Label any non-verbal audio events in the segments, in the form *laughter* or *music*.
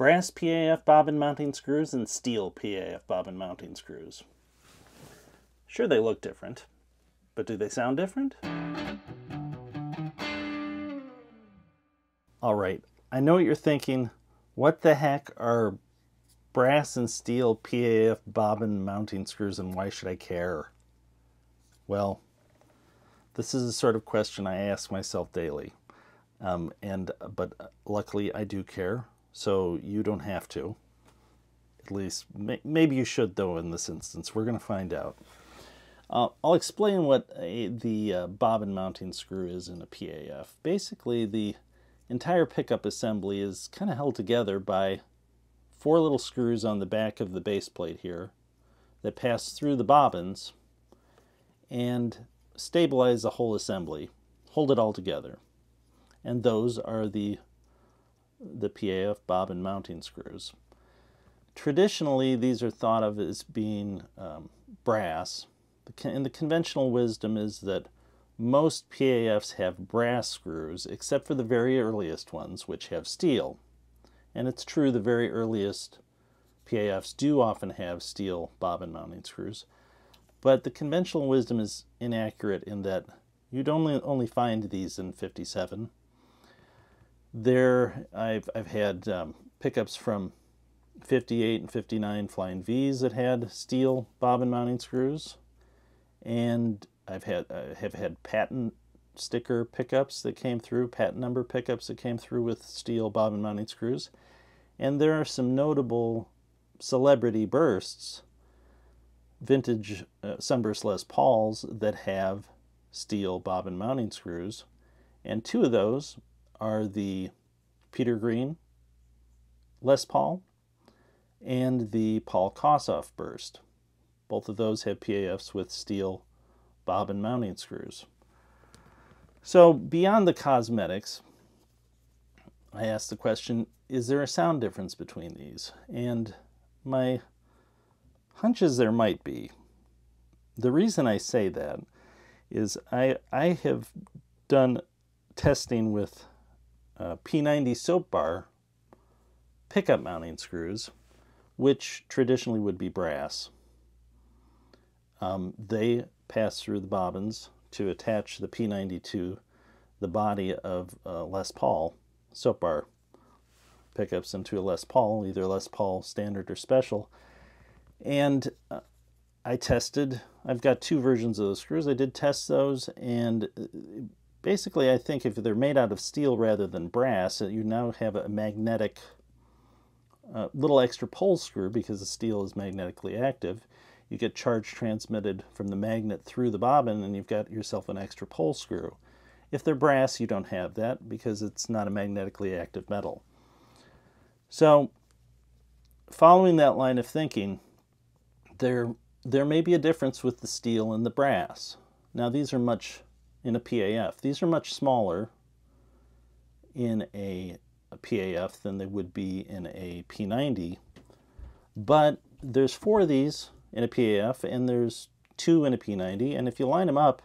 brass PAF bobbin mounting screws and steel PAF bobbin mounting screws. Sure, they look different, but do they sound different? All right, I know what you're thinking. What the heck are brass and steel PAF bobbin mounting screws and why should I care? Well, this is the sort of question I ask myself daily. Um, and but luckily I do care, so you don't have to. At least may, maybe you should though in this instance. We're going to find out. Uh, I'll explain what a, the uh, bobbin mounting screw is in a PAF. Basically, the entire pickup assembly is kind of held together by four little screws on the back of the base plate here that pass through the bobbins and stabilize the whole assembly, hold it all together. And those are the, the PAF bobbin mounting screws. Traditionally, these are thought of as being um, brass, and the conventional wisdom is that most PAFs have brass screws, except for the very earliest ones, which have steel. And it's true, the very earliest PAFs do often have steel bobbin mounting screws. But the conventional wisdom is inaccurate in that you'd only only find these in 57. There, I've I've had um, pickups from 58 and 59 Flying V's that had steel bobbin mounting screws, and I've had have had patent sticker pickups that came through, patent number pickups that came through with steel bobbin mounting screws, and there are some notable celebrity bursts vintage uh, Sunburst Les Pauls that have steel bobbin mounting screws, and two of those are the Peter Green Les Paul and the Paul Kossoff burst. Both of those have PAFs with steel bobbin mounting screws. So beyond the cosmetics, I asked the question, is there a sound difference between these? And my hunches there might be. The reason I say that is I, I have done testing with P90 soap bar pickup mounting screws, which traditionally would be brass. Um, they pass through the bobbins to attach the P90 to the body of uh, Les Paul soap bar pickups into a Les Paul, either Les Paul standard or special. And uh, I tested, I've got two versions of those screws. I did test those, and uh, basically, I think if they're made out of steel rather than brass, you now have a magnetic uh, little extra pole screw because the steel is magnetically active. You get charge transmitted from the magnet through the bobbin, and you've got yourself an extra pole screw. If they're brass, you don't have that because it's not a magnetically active metal. So, following that line of thinking, there there may be a difference with the steel and the brass. Now these are much in a PAF. These are much smaller in a, a PAF than they would be in a P90. But there's four of these in a PAF and there's two in a P90 and if you line them up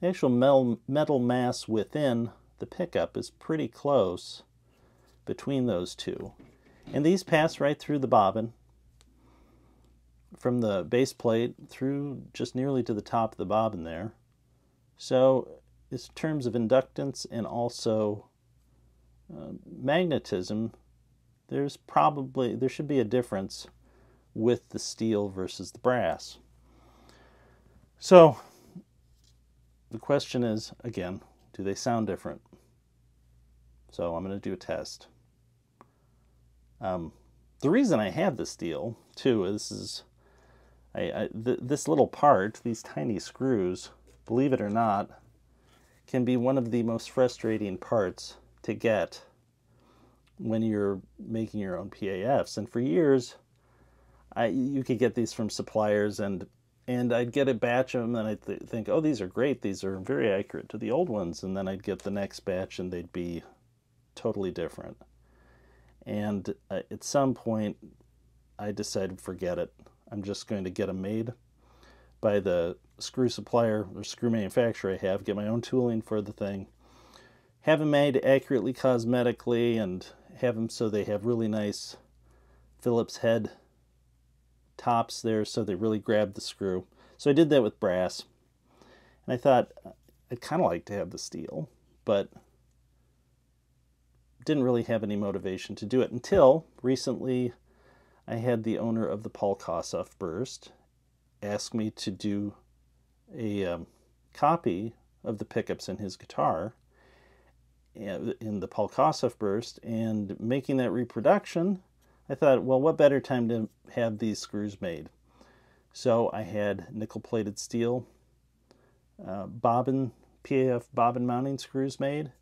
the actual metal, metal mass within the pickup is pretty close between those two. And these pass right through the bobbin from the base plate through just nearly to the top of the bobbin there. So in terms of inductance and also uh, magnetism, there's probably, there should be a difference with the steel versus the brass. So the question is, again, do they sound different? So I'm going to do a test. Um, the reason I have the steel, too, is, is I, I th this little part, these tiny screws, believe it or not, can be one of the most frustrating parts to get when you're making your own PAFs. And for years, I you could get these from suppliers, and and I'd get a batch of them, and I'd th think, oh, these are great. These are very accurate to the old ones. And then I'd get the next batch, and they'd be totally different. And uh, at some point, I decided, forget it. I'm just going to get them made by the screw supplier or screw manufacturer I have, get my own tooling for the thing, have them made accurately cosmetically and have them so they have really nice Phillips head tops there so they really grab the screw. So I did that with brass. And I thought I'd kind of like to have the steel, but didn't really have any motivation to do it until recently I had the owner of the Paul Kossoff burst ask me to do a um, copy of the pickups in his guitar in the Paul Kossoff burst and making that reproduction, I thought, well, what better time to have these screws made? So I had nickel plated steel uh, bobbin, PAF bobbin mounting screws made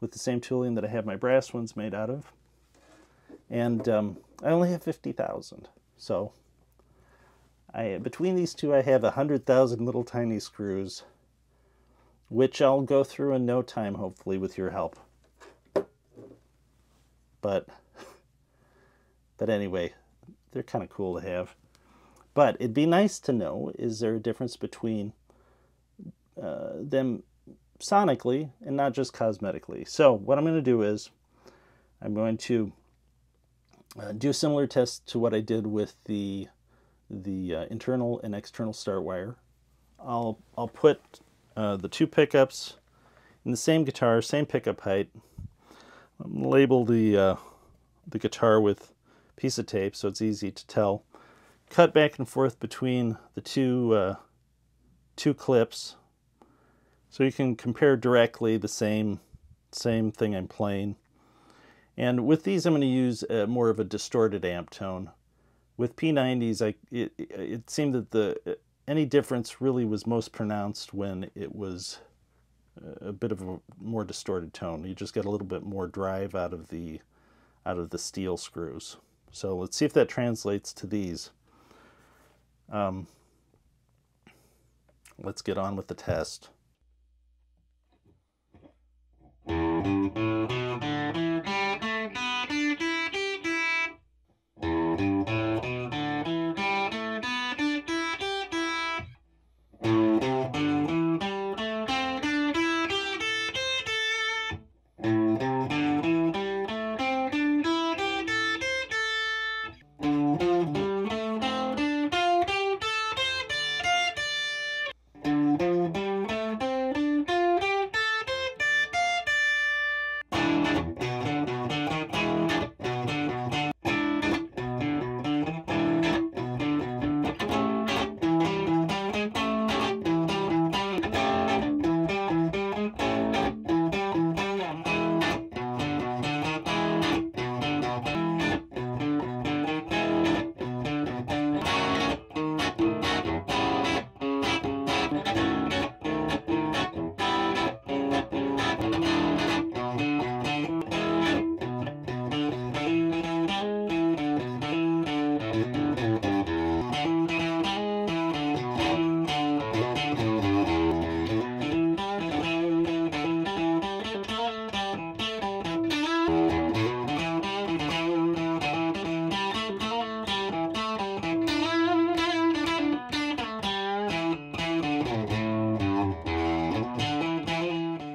with the same tooling that I have my brass ones made out of. And um, I only have 50,000. So I, between these two, I have 100,000 little tiny screws which I'll go through in no time, hopefully, with your help. But, *laughs* but anyway, they're kind of cool to have. But it'd be nice to know, is there a difference between uh, them sonically and not just cosmetically? So what I'm going to do is I'm going to uh, do a similar test to what I did with the the uh, internal and external start wire. I'll I'll put uh, the two pickups in the same guitar, same pickup height. I'm label the uh, the guitar with piece of tape so it's easy to tell. Cut back and forth between the two uh, two clips, so you can compare directly the same same thing I'm playing. And with these, I'm going to use more of a distorted amp tone. With P90s, I it, it seemed that the any difference really was most pronounced when it was a bit of a more distorted tone. You just get a little bit more drive out of the out of the steel screws. So let's see if that translates to these. Um, let's get on with the test.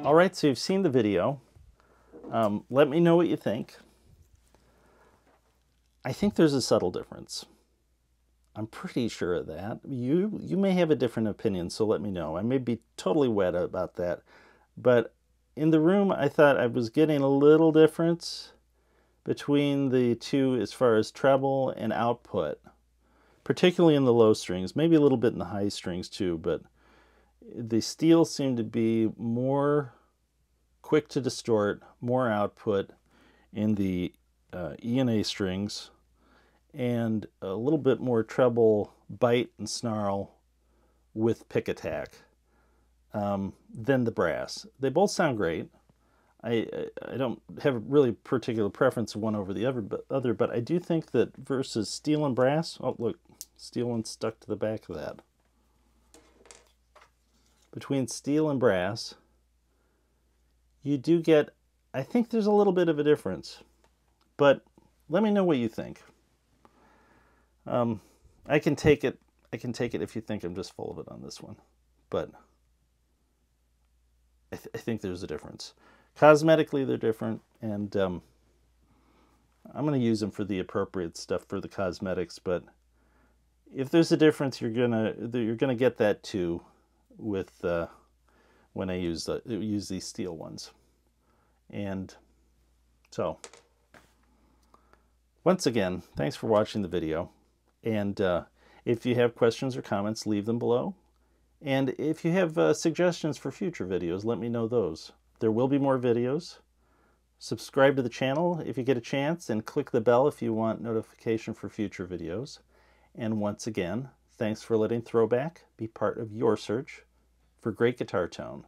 All right, so you've seen the video. Um, let me know what you think. I think there's a subtle difference. I'm pretty sure of that. You you may have a different opinion, so let me know. I may be totally wet about that. But in the room, I thought I was getting a little difference between the two as far as treble and output, particularly in the low strings, maybe a little bit in the high strings too, but the steel seemed to be more quick to distort, more output in the uh, E and A strings, and a little bit more treble bite and snarl with pick attack um, than the brass. They both sound great. I, I don't have a really particular preference one over the other, but other, but I do think that versus steel and brass. Oh, look, steel and stuck to the back of that. Between steel and brass, you do get, I think there's a little bit of a difference. But let me know what you think. Um, I can take it. I can take it if you think I'm just full of it on this one. But I, th I think there's a difference. Cosmetically, they're different, and um, I'm going to use them for the appropriate stuff for the cosmetics, but if there's a difference, you're gonna you're gonna get that too with uh, when I use the use these steel ones. And so, once again, thanks for watching the video. And uh, if you have questions or comments, leave them below. And if you have uh, suggestions for future videos, let me know those. There will be more videos. Subscribe to the channel if you get a chance, and click the bell if you want notification for future videos. And once again, thanks for letting ThroBak be part of your search for great guitar tone.